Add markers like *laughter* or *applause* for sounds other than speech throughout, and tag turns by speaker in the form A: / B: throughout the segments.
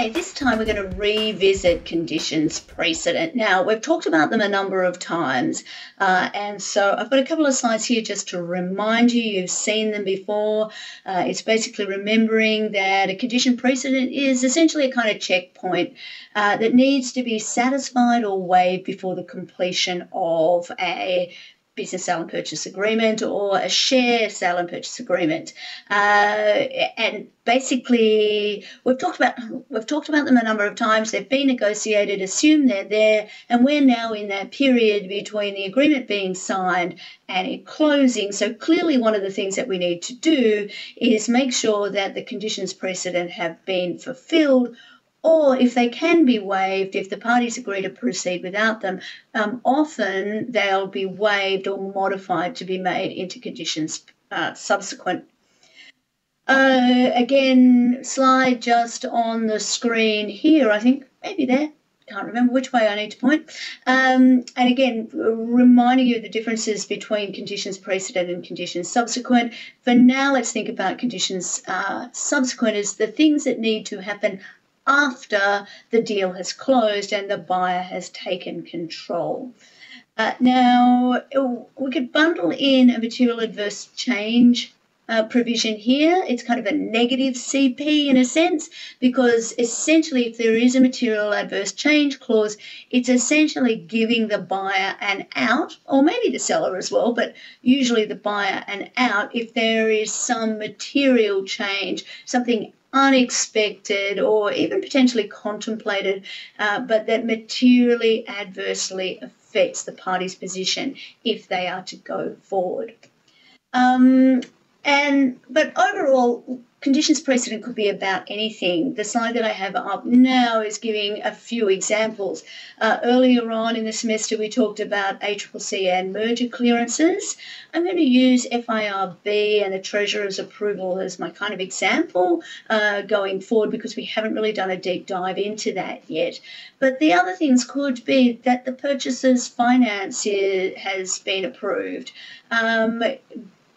A: Okay, this time we're going to revisit conditions precedent. Now, we've talked about them a number of times, uh, and so I've got a couple of slides here just to remind you you've seen them before. Uh, it's basically remembering that a condition precedent is essentially a kind of checkpoint uh, that needs to be satisfied or waived before the completion of a business sale and purchase agreement or a share sale and purchase agreement. Uh, and basically, we've talked about we've talked about them a number of times. They've been negotiated. Assume they're there, and we're now in that period between the agreement being signed and it closing. So clearly, one of the things that we need to do is make sure that the conditions precedent have been fulfilled or if they can be waived, if the parties agree to proceed without them, um, often they'll be waived or modified to be made into conditions uh, subsequent. Uh, again, slide just on the screen here, I think, maybe there. Can't remember which way I need to point. Um, and again, reminding you of the differences between conditions precedent and conditions subsequent. For now, let's think about conditions uh, subsequent as the things that need to happen after the deal has closed and the buyer has taken control. Uh, now, we could bundle in a material adverse change uh, provision here. It's kind of a negative CP in a sense, because essentially, if there is a material adverse change clause, it's essentially giving the buyer an out, or maybe the seller as well, but usually the buyer an out if there is some material change, something unexpected or even potentially contemplated, uh, but that materially adversely affects the party's position if they are to go forward. Um, and but overall, conditions precedent could be about anything. The slide that I have up now is giving a few examples. Uh, earlier on in the semester, we talked about ACCC and merger clearances. I'm going to use FIRB and the Treasurer's approval as my kind of example uh, going forward because we haven't really done a deep dive into that yet. But the other things could be that the purchaser's finance has been approved. Um,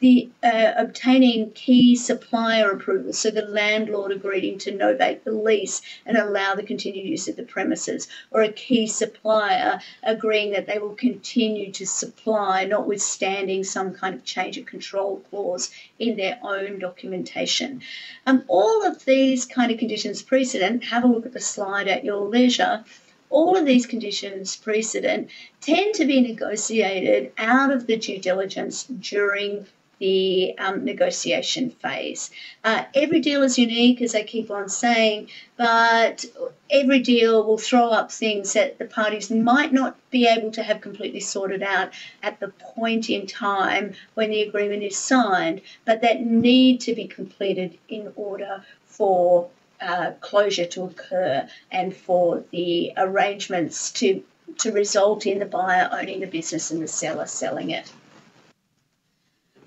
A: the uh, obtaining key supplier approval, so the landlord agreeing to novate the lease and allow the continued use of the premises, or a key supplier agreeing that they will continue to supply, notwithstanding some kind of change of control clause in their own documentation. Um, all of these kind of conditions precedent, have a look at the slide at your leisure all of these conditions precedent tend to be negotiated out of the due diligence during the um, negotiation phase. Uh, every deal is unique, as I keep on saying, but every deal will throw up things that the parties might not be able to have completely sorted out at the point in time when the agreement is signed, but that need to be completed in order for uh, closure to occur and for the arrangements to to result in the buyer owning the business and the seller selling it.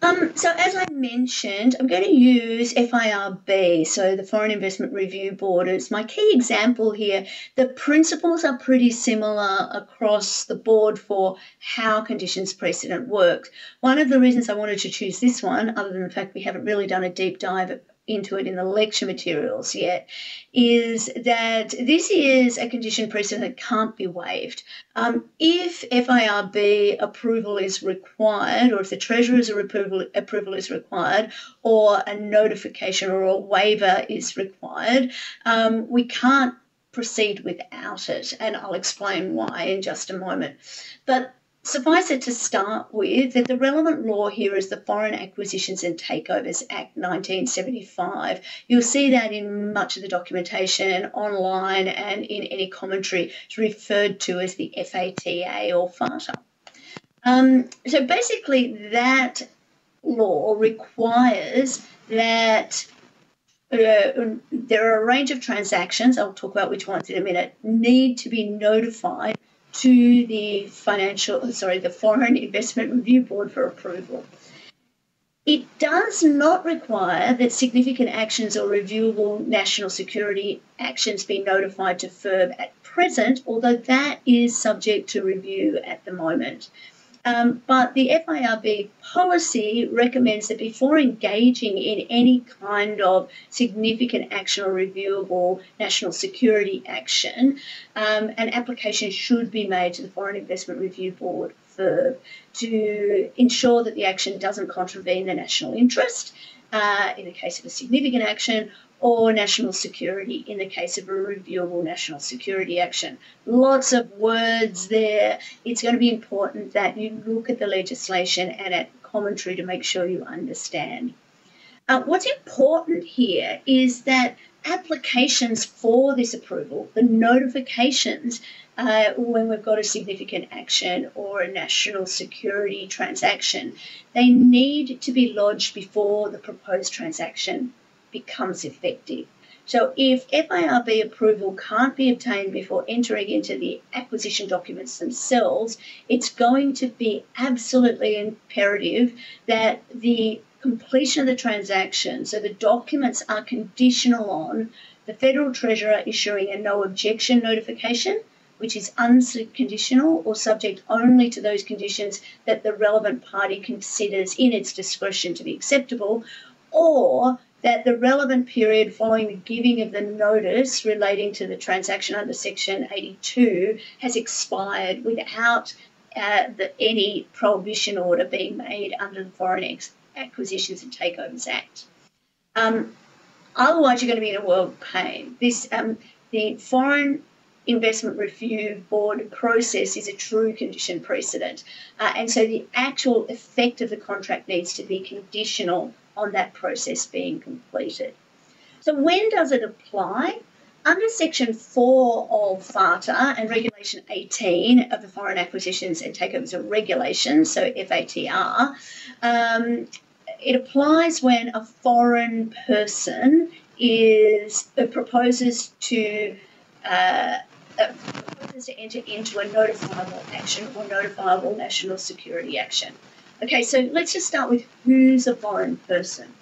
A: Um, so as I mentioned, I'm going to use FIRB, so the Foreign Investment Review Board, as my key example here. The principles are pretty similar across the board for how conditions precedent works. One of the reasons I wanted to choose this one, other than the fact we haven't really done a deep dive into it in the lecture materials yet, is that this is a condition precedent that can't be waived. Um, if FIRB approval is required, or if the Treasurer's approval, approval is required, or a notification or a waiver is required, um, we can't proceed without it. And I'll explain why in just a moment. But Suffice it to start with that the relevant law here is the Foreign Acquisitions and Takeovers Act 1975. You'll see that in much of the documentation online and in any commentary. It's referred to as the FATA or FATA. Um, so basically, that law requires that uh, there are a range of transactions, I'll talk about which ones in a minute, need to be notified to the financial, sorry, the Foreign Investment Review Board for approval. It does not require that significant actions or reviewable national security actions be notified to FIRB at present, although that is subject to review at the moment. Um, but the FIRB policy recommends that before engaging in any kind of significant action or reviewable national security action, um, an application should be made to the Foreign Investment Review Board FIRB to ensure that the action doesn't contravene the national interest uh, in the case of a significant action or national security in the case of a reviewable national security action. Lots of words there. It's going to be important that you look at the legislation and at commentary to make sure you understand. Uh, what's important here is that applications for this approval, the notifications uh, when we've got a significant action or a national security transaction, they need to be lodged before the proposed transaction becomes effective. So if FIRB approval can't be obtained before entering into the acquisition documents themselves, it's going to be absolutely imperative that the completion of the transaction, so the documents are conditional on the Federal Treasurer issuing a no objection notification, which is unconditional or subject only to those conditions that the relevant party considers in its discretion to be acceptable, or that the relevant period following the giving of the notice relating to the transaction under Section 82 has expired without uh, the, any prohibition order being made under the Foreign Ex- Acquisitions and Takeovers Act. Um, otherwise, you're going to be in a world of pain. This, um, the Foreign Investment Review Board process is a true condition precedent, uh, and so the actual effect of the contract needs to be conditional on that process being completed. So, when does it apply? Under Section 4 of FATA and Regulation 18 of the Foreign Acquisitions and Takeovers of Regulations, so FATR, um, it applies when a foreign person is uh, proposes to uh, uh, proposes to enter into a notifiable action or notifiable national security action. Okay, so let's just start with who's a foreign person.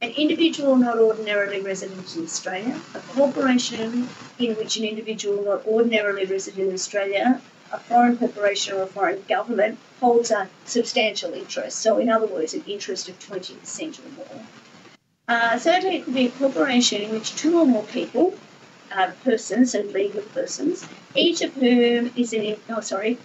A: An individual not ordinarily resident in Australia, a corporation in which an individual not ordinarily resident in Australia, a foreign corporation or a foreign government holds a substantial interest. So, in other words, an interest of 20% or more. Uh, thirdly, it could be a corporation in which two or more people, uh, persons and legal persons, each of whom is an, oh, sorry,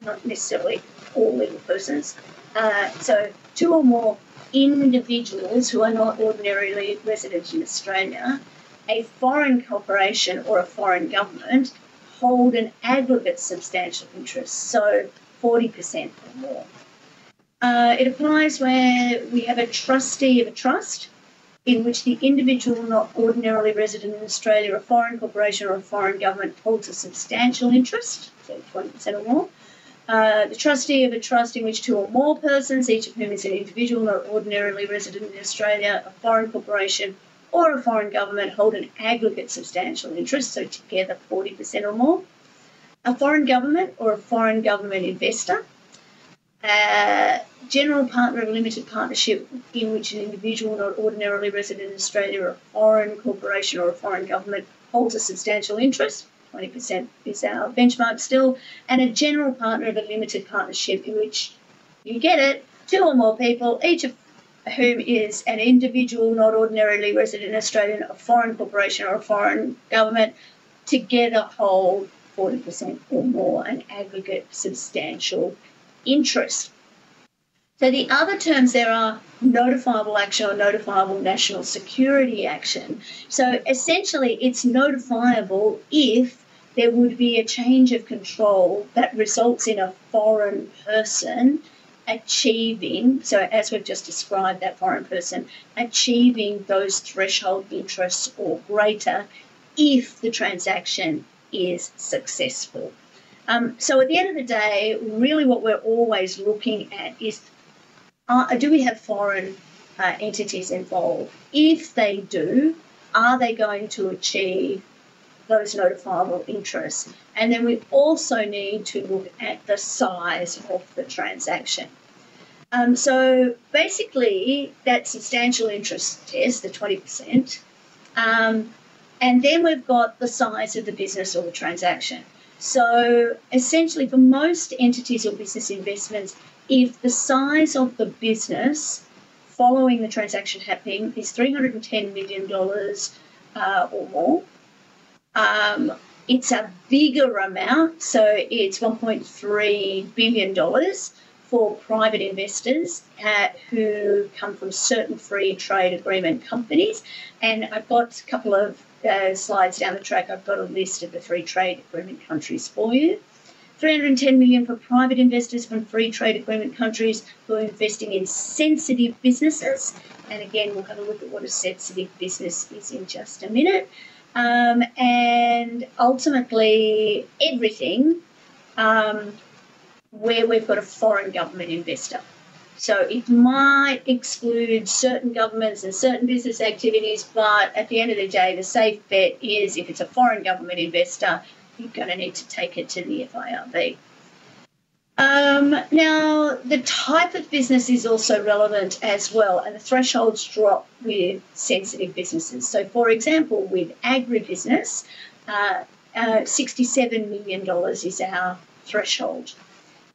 A: not necessarily all legal persons. Uh, so, two or more individuals who are not ordinarily resident in Australia, a foreign corporation or a foreign government hold an aggregate substantial interest, so 40% or more. Uh, it applies where we have a trustee of a trust in which the individual not ordinarily resident in Australia, a foreign corporation or a foreign government holds a substantial interest, so 20% or more. Uh, the trustee of a trust in which two or more persons, each of whom is an individual not ordinarily resident in Australia, a foreign corporation, or a foreign government hold an aggregate substantial interest, so together 40% or more. A foreign government or a foreign government investor, a general partner of a limited partnership in which an individual not ordinarily resident in Australia, a foreign corporation, or a foreign government holds a substantial interest 20% is our benchmark still, and a general partner of a limited partnership in which you get it, two or more people, each of whom is an individual not ordinarily resident in Australia, a foreign corporation or a foreign government, together hold 40% or more, an aggregate substantial interest. So the other terms there are notifiable action or notifiable national security action. So essentially, it's notifiable if there would be a change of control that results in a foreign person achieving, so as we've just described, that foreign person achieving those threshold interests or greater if the transaction is successful. Um, so at the end of the day, really what we're always looking at is uh, do we have foreign uh, entities involved? If they do, are they going to achieve those notifiable interests? And then we also need to look at the size of the transaction. Um, so basically, that substantial interest test, the 20%, um, and then we've got the size of the business or the transaction. So essentially, for most entities or business investments, if the size of the business following the transaction happening is $310 million uh, or more, um, it's a bigger amount, so it's $1.3 billion for private investors uh, who come from certain free trade agreement companies. And I've got a couple of uh, slides down the track, I've got a list of the free trade agreement countries for you. 310 million for private investors from free trade agreement countries who are investing in sensitive businesses. And again, we'll have a look at what a sensitive business is in just a minute. Um, and ultimately, everything um, where we've got a foreign government investor. So it might exclude certain governments and certain business activities, but at the end of the day, the safe bet is if it's a foreign government investor, you're going to need to take it to the FIRB. Um, now, the type of business is also relevant as well, and the thresholds drop with sensitive businesses. So, for example, with agribusiness, uh, uh, $67 million is our threshold.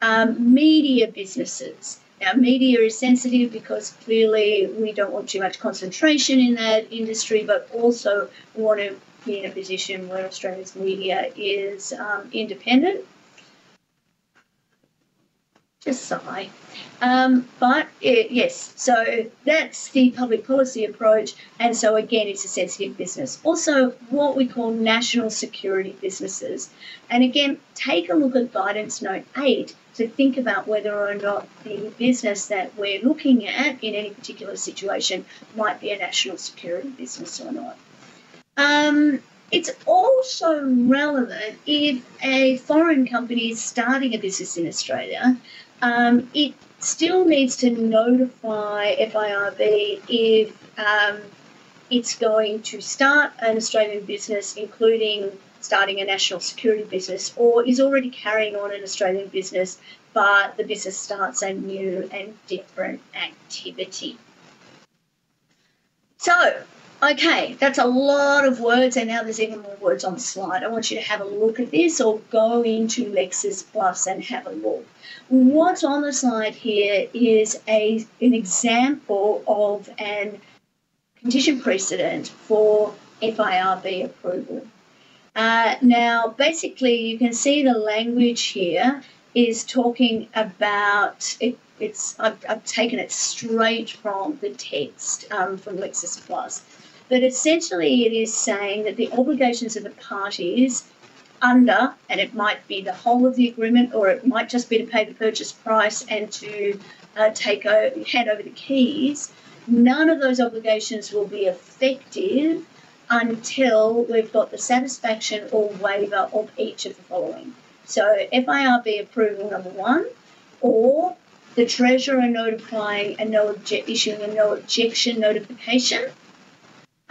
A: Um, media businesses, now, media is sensitive because clearly we don't want too much concentration in that industry, but also we want to be in a position where Australia's media is um, independent. Just sigh. Um, but it, yes, so that's the public policy approach, and so again, it's a sensitive business. Also, what we call national security businesses, and again, take a look at guidance note 8 to think about whether or not the business that we're looking at in any particular situation might be a national security business or not. Um, it's also relevant if a foreign company is starting a business in Australia. Um, it still needs to notify FIRB if um, it's going to start an Australian business, including starting a national security business, or is already carrying on an Australian business, but the business starts a new and different activity. So, Okay, that's a lot of words, and now there's even more words on the slide. I want you to have a look at this or go into Lexis Plus and have a look. What's on the slide here is a, an example of an condition precedent for FIRB approval. Uh, now, basically, you can see the language here is talking about it, it's I've, I've, taken it straight from the text um, from Lexis Plus. But essentially, it is saying that the obligations of the parties under, and it might be the whole of the agreement, or it might just be to pay the purchase price and to uh, take over, hand over the keys. None of those obligations will be effective until we've got the satisfaction or waiver of each of the following. So, FIRB approval number one, or the treasurer notifying and no obje- issuing a no objection notification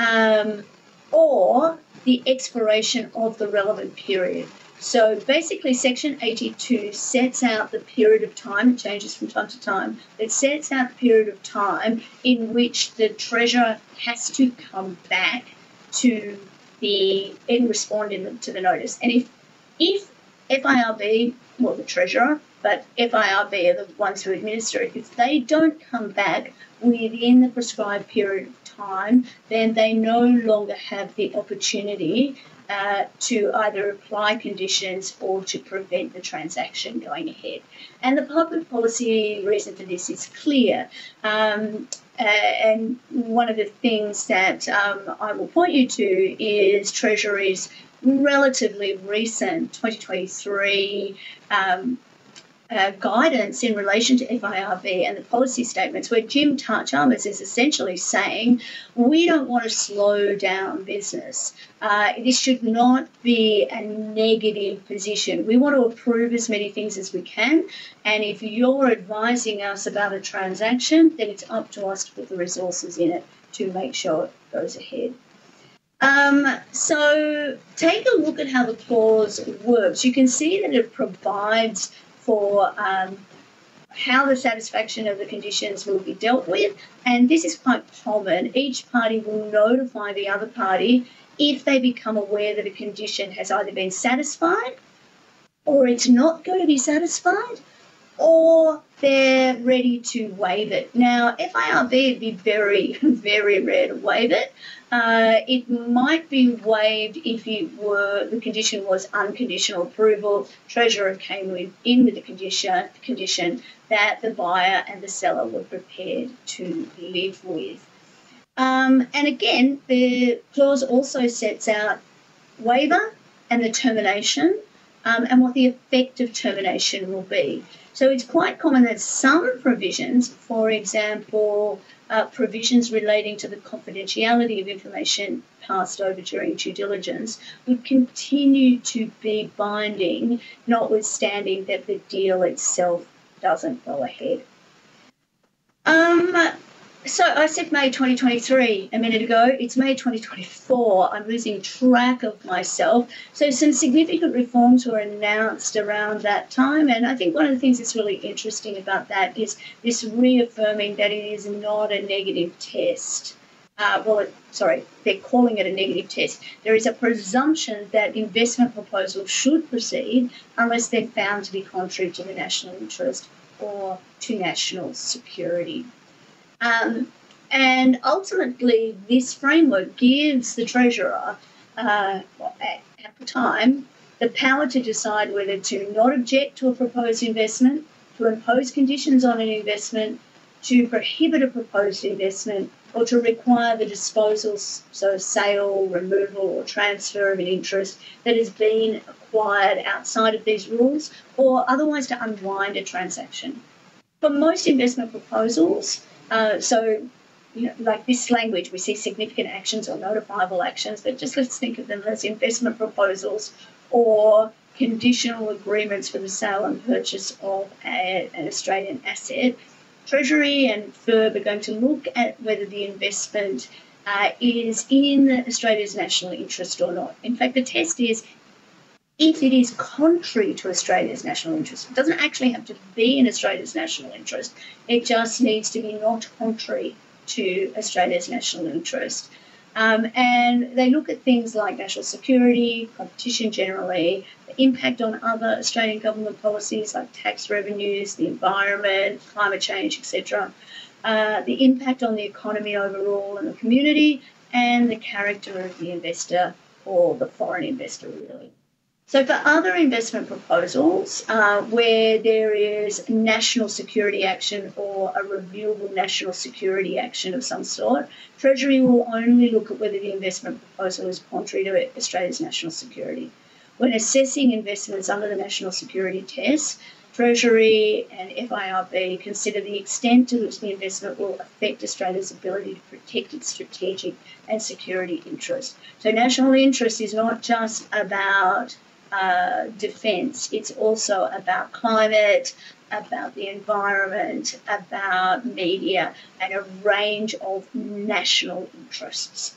A: um, or the expiration of the relevant period. So basically, Section 82 sets out the period of time, it changes from time to time, it sets out the period of time in which the Treasurer has to come back to the and respond the, to the notice. And if if FIRB, well, the Treasurer, but FIRB are the ones who administer it, if they don't come back within the prescribed period of time, then they no longer have the opportunity uh, to either apply conditions or to prevent the transaction going ahead. And the public policy reason for this is clear. Um, uh, and one of the things that um, I will point you to is Treasury's relatively recent 2023 um, uh, guidance in relation to FIRB and the policy statements, where Jim Chalmers is essentially saying we don't want to slow down business. Uh, this should not be a negative position. We want to approve as many things as we can, and if you're advising us about a transaction, then it's up to us to put the resources in it to make sure it goes ahead. Um, so take a look at how the clause works. You can see that it provides for um, how the satisfaction of the conditions will be dealt with. And this is quite common. Each party will notify the other party if they become aware that a condition has either been satisfied or it's not going to be satisfied, or they're ready to waive it. Now, FIRB would be very, *laughs* very rare to waive it. Uh, it might be waived if it were the condition was unconditional approval. Treasurer came within with the condition, condition that the buyer and the seller were prepared to live with. Um, and again, the clause also sets out waiver and the termination um, and what the effect of termination will be. So it's quite common that some provisions, for example, uh, provisions relating to the confidentiality of information passed over during due diligence, would continue to be binding, notwithstanding that the deal itself doesn't go ahead. Um, so I said May 2023 a minute ago. It's May 2024. I'm losing track of myself. So some significant reforms were announced around that time, and I think one of the things that's really interesting about that is this reaffirming that it is not a negative test. Uh, well, sorry, they're calling it a negative test. There is a presumption that investment proposals should proceed unless they're found to be contrary to the national interest or to national security. Um, and ultimately, this framework gives the treasurer, uh, at the time, the power to decide whether to not object to a proposed investment, to impose conditions on an investment, to prohibit a proposed investment, or to require the disposal, so sale, removal, or transfer of an interest that has been acquired outside of these rules, or otherwise to unwind a transaction. For most investment proposals, uh, so, you know, like this language, we see significant actions or notifiable actions, but just let's think of them as investment proposals or conditional agreements for the sale and purchase of a, an Australian asset. Treasury and FIRB are going to look at whether the investment uh, is in Australia's national interest or not. In fact, the test is if it is contrary to Australia's national interest. It doesn't actually have to be in Australia's national interest, it just needs to be not contrary to Australia's national interest. Um, and they look at things like national security, competition generally, the impact on other Australian government policies like tax revenues, the environment, climate change, etc., uh, the impact on the economy overall and the community, and the character of the investor or the foreign investor, really. So, for other investment proposals uh, where there is national security action or a reviewable national security action of some sort, Treasury will only look at whether the investment proposal is contrary to Australia's national security. When assessing investments under the national security test, Treasury and FIRB consider the extent to which the investment will affect Australia's ability to protect its strategic and security interests. So, national interest is not just about uh, defence. It's also about climate, about the environment, about media, and a range of national interests.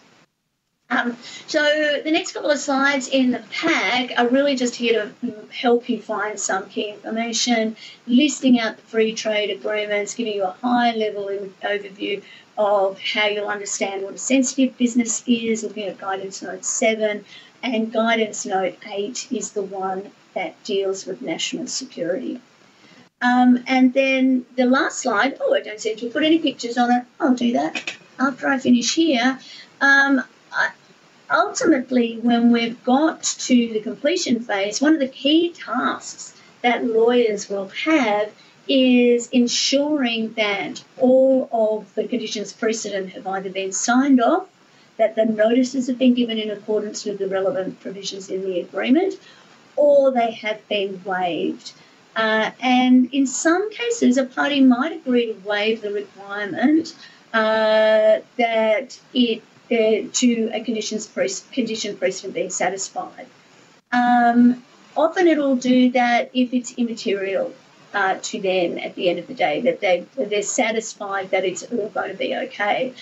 A: Um, so the next couple of slides in the pack are really just here to help you find some key information, listing out the free trade agreements, giving you a high level overview of how you'll understand what a sensitive business is, looking at guidance note 7, and guidance note 8 is the one that deals with national security. Um, and then the last slide, oh, I don't seem to put any pictures on it. I'll do that after I finish here. Um, ultimately, when we've got to the completion phase, one of the key tasks that lawyers will have is ensuring that all of the conditions precedent have either been signed off that the notices have been given in accordance with the relevant provisions in the agreement or they have been waived. Uh, and in some cases, a party might agree to waive the requirement uh, that it uh, to a conditions pre- condition precedent being satisfied. Um, often it'll do that if it's immaterial uh, to them at the end of the day, that they, they're satisfied that it's all going to be okay.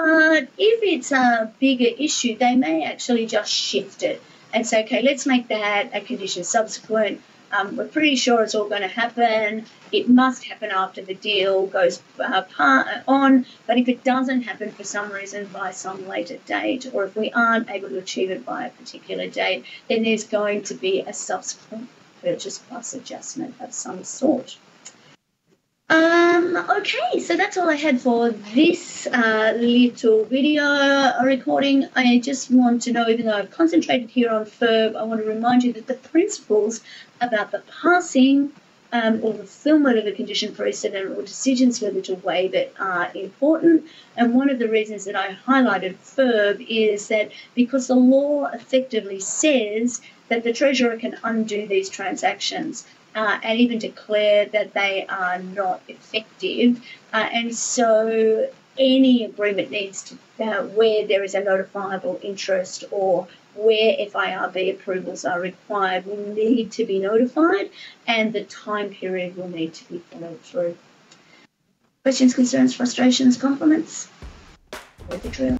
A: But if it's a bigger issue, they may actually just shift it and say, okay, let's make that a condition subsequent. Um, we're pretty sure it's all going to happen. It must happen after the deal goes uh, on. But if it doesn't happen for some reason by some later date, or if we aren't able to achieve it by a particular date, then there's going to be a subsequent purchase price adjustment of some sort. Um, okay, so that's all I had for this uh, little video recording. I just want to know, even though I've concentrated here on FIRB, I want to remind you that the principles about the passing um, or fulfillment of a condition precedent or decisions whether to waive it are important. And one of the reasons that I highlighted FIRB is that because the law effectively says that the treasurer can undo these transactions. Uh, and even declare that they are not effective. Uh, and so any agreement needs to, uh, where there is a notifiable interest or where FIRB approvals are required will need to be notified and the time period will need to be followed through. Questions, concerns, frustrations, compliments? With the drill.